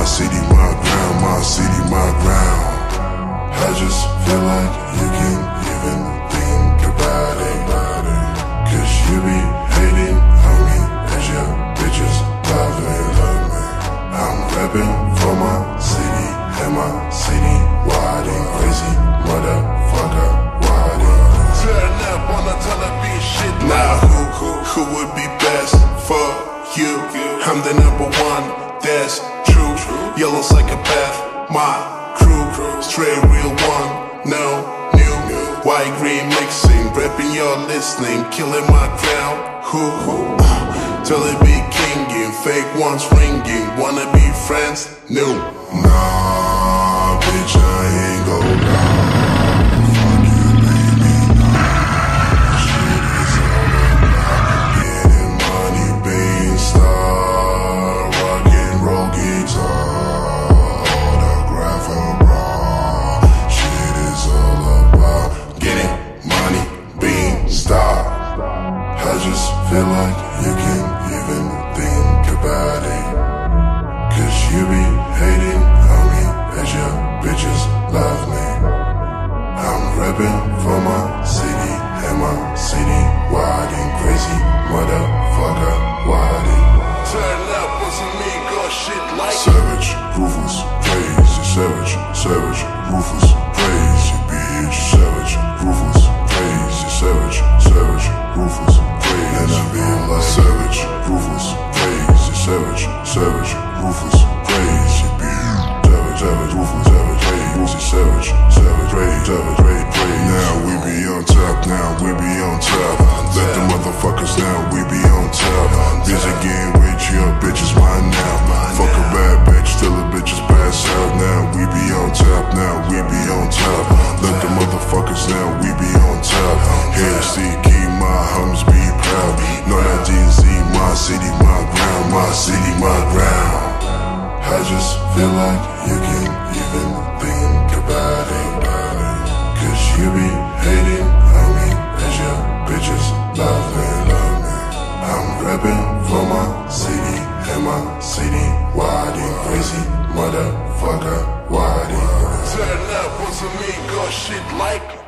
My city, my ground, my city, my ground. I just feel like you can even think about it. Cause you be hating on me as your bitches loving love, me. I'm rapping for my city and my city wide and crazy. Motherfucker, wide and up on the television. Psychopath, my crew Straight real one, no new. White green mixing, repping you're listening Killing my crown, who, Till it be kinging, fake ones ringing Wanna be friends? No Nah, just feel like you can't even think about it. Cause you be hating on me as your bitches love me. I'm rapping for my city and my city wide and crazy motherfucker wide Turn up on some Migo shit like Savage, ruthless, crazy, savage, savage, ruthless, savage, ruthless, crazy, savage, savage, ruthless, crazy, savage, savage, ruthless, savage, crazy, savage, savage, crazy, savage, crazy, crazy. Now we be on top, now we be on top. Let the motherfuckers now we be on top. Busy getting rich, your bitches mine now. Fuck a bad bitch till the bitches pass out. Now we be on top, now we be on top. Let the motherfuckers now we be on top. Here see, keep my homies be proud. Know that DMZ, my city, my ground, my city, my ground. I just feel like you can't even think about it. Cause you be hating on me as your bitches loving on me. I'm rapping for my city and my city. Why they crazy motherfucker? Why they the left, what's a me? Cause shit like